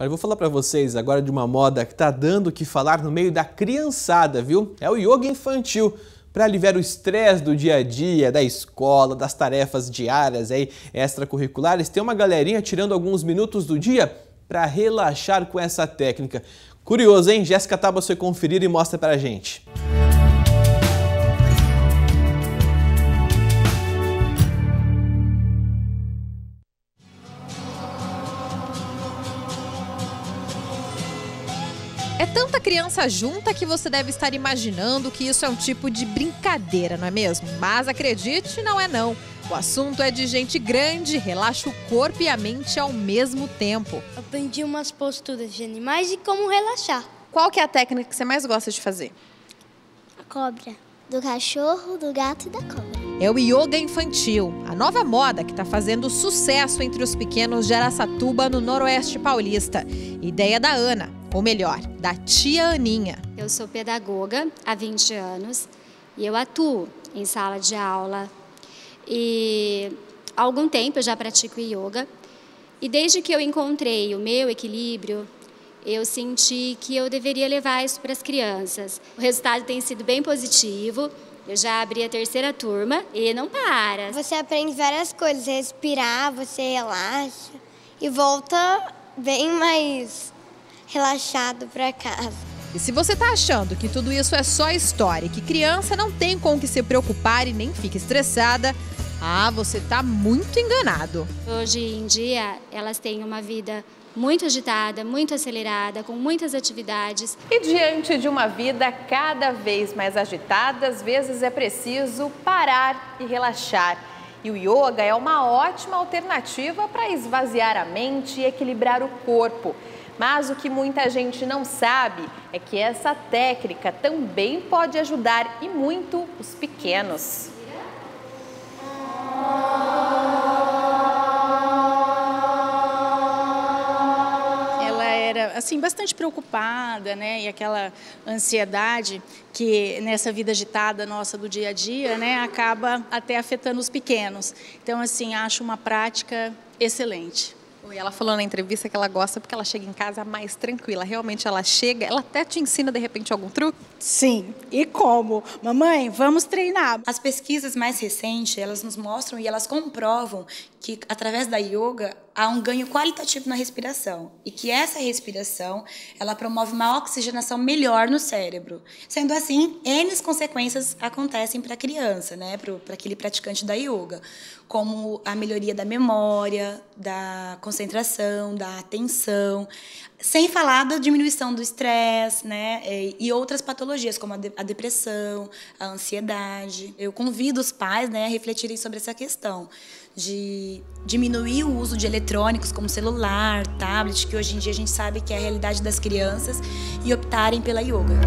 Olha, vou falar para vocês agora de uma moda que está dando o que falar no meio da criançada, viu? É o yoga infantil. Para aliviar o estresse do dia a dia, da escola, das tarefas diárias aí, extracurriculares, tem uma galerinha tirando alguns minutos do dia para relaxar com essa técnica. Curioso, hein? Jéssica Taba foi conferir e mostra para a gente. É tanta criança junta que você deve estar imaginando que isso é um tipo de brincadeira, não é mesmo? Mas acredite, não é não. O assunto é de gente grande, relaxa o corpo e a mente ao mesmo tempo. Aprendi umas posturas de animais e como relaxar. Qual que é a técnica que você mais gosta de fazer? A cobra. Do cachorro, do gato e da cobra. É o yoga infantil, a nova moda que está fazendo sucesso entre os pequenos de Araçatuba, no Noroeste Paulista. Ideia da Ana, ou melhor, da tia Aninha. Eu sou pedagoga há 20 anos e eu atuo em sala de aula. E há algum tempo eu já pratico yoga. E desde que eu encontrei o meu equilíbrio, eu senti que eu deveria levar isso para as crianças. O resultado tem sido bem positivo. Eu já abri a terceira turma e não para. Você aprende várias coisas, respirar, você relaxa e volta bem mais relaxado para casa. E se você está achando que tudo isso é só história e que criança não tem com o que se preocupar e nem fica estressada, ah, você está muito enganado. Hoje em dia, elas têm uma vida muito agitada, muito acelerada, com muitas atividades. E diante de uma vida cada vez mais agitada, às vezes é preciso parar e relaxar. E o yoga é uma ótima alternativa para esvaziar a mente e equilibrar o corpo. Mas o que muita gente não sabe é que essa técnica também pode ajudar e muito os pequenos. Assim bastante preocupada, né, e aquela ansiedade que nessa vida agitada nossa do dia a dia, né, acaba até afetando os pequenos. Então, assim, acho uma prática excelente. E ela falou na entrevista que ela gosta porque ela chega em casa mais tranquila. Realmente ela chega, ela até te ensina de repente algum truque? Sim. E como? Mamãe, vamos treinar. As pesquisas mais recentes, elas nos mostram e elas comprovam que através da yoga há um ganho qualitativo na respiração e que essa respiração ela promove uma oxigenação melhor no cérebro. Sendo assim, N consequências acontecem para a criança, né, para aquele praticante da yoga, como a melhoria da memória, da concentração, da atenção, sem falar da diminuição do estresse, né, e outras patologias como a depressão, a ansiedade. Eu convido os pais, né, a refletirem sobre essa questão de diminuir o uso de eletrônicos como celular, tablet, que hoje em dia a gente sabe que é a realidade das crianças, e optarem pela yoga.